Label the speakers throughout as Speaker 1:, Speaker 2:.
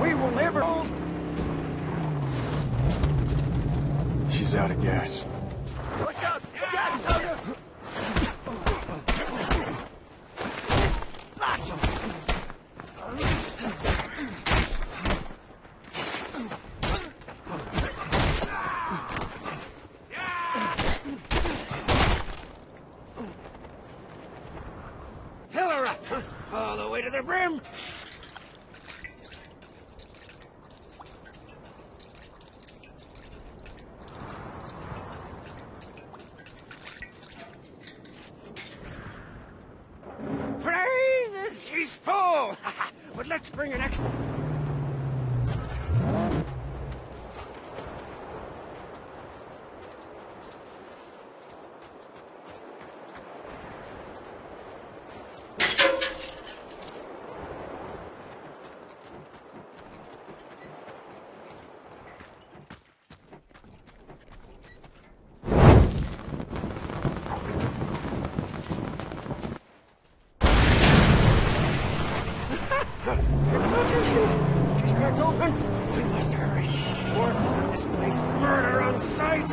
Speaker 1: We will never... She's out of gas.
Speaker 2: Look out! Gas Tell her up! All the way to the brim! Let's bring an extra. She's cracked open. We must hurry. Wardens of this place murder on sight.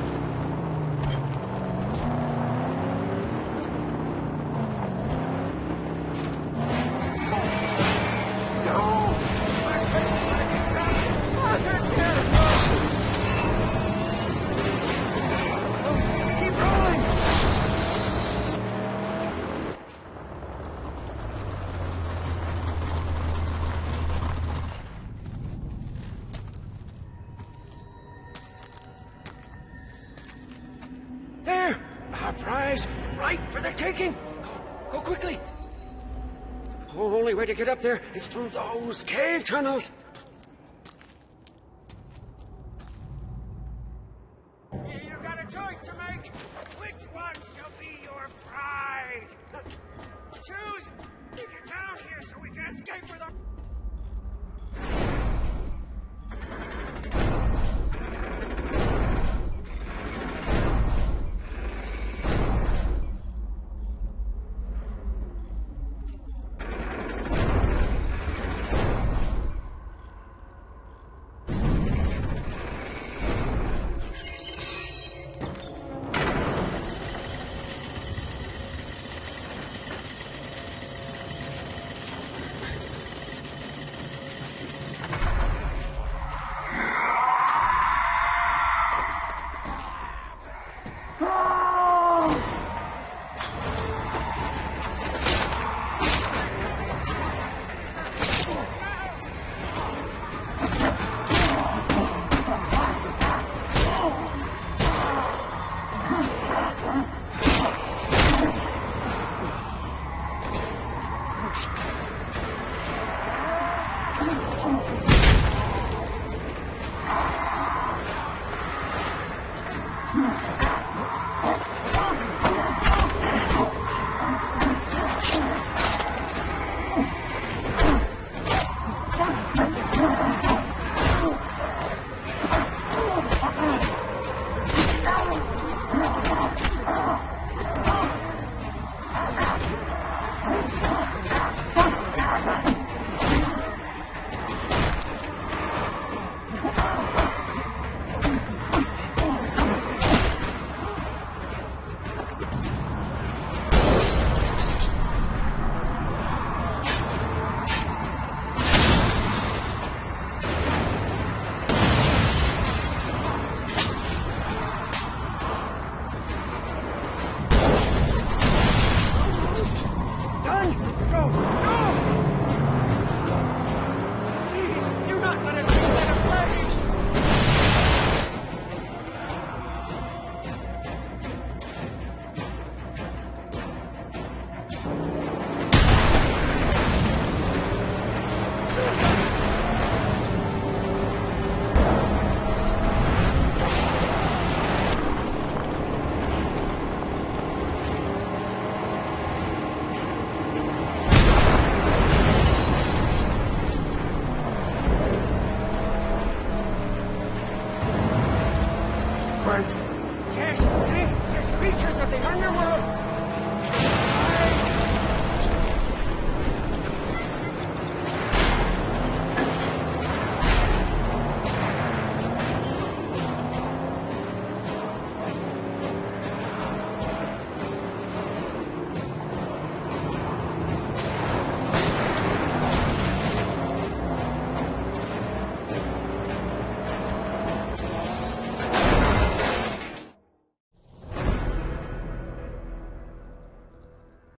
Speaker 2: There! Our prize, right for the taking! Go, go quickly! Only way to get up there is through those cave tunnels! You got a choice to make! Which one shall be your pride? Choose! It down here so we can escape with.